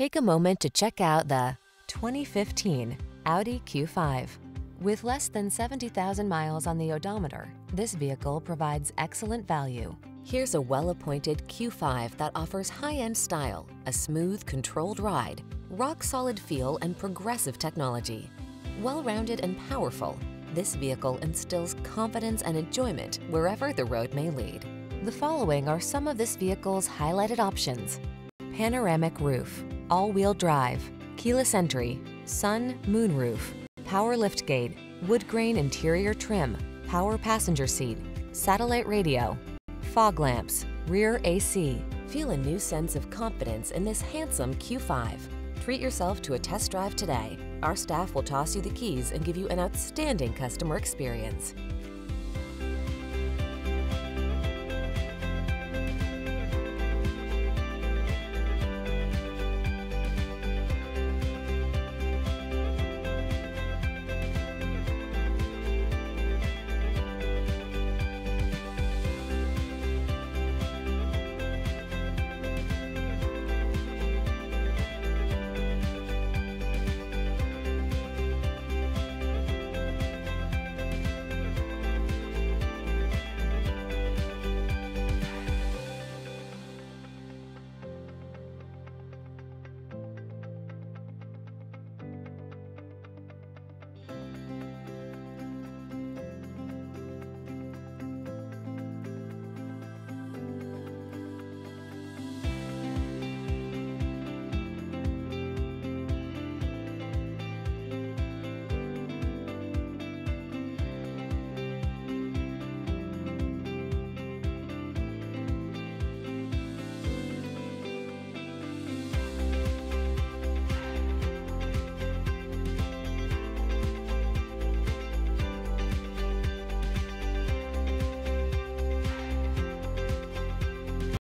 Take a moment to check out the 2015 Audi Q5. With less than 70,000 miles on the odometer, this vehicle provides excellent value. Here's a well-appointed Q5 that offers high-end style, a smooth, controlled ride, rock-solid feel, and progressive technology. Well-rounded and powerful, this vehicle instills confidence and enjoyment wherever the road may lead. The following are some of this vehicle's highlighted options. Panoramic roof, all-wheel drive, keyless entry, sun, moon roof, power liftgate, wood grain interior trim, power passenger seat, satellite radio, fog lamps, rear AC. Feel a new sense of confidence in this handsome Q5. Treat yourself to a test drive today. Our staff will toss you the keys and give you an outstanding customer experience.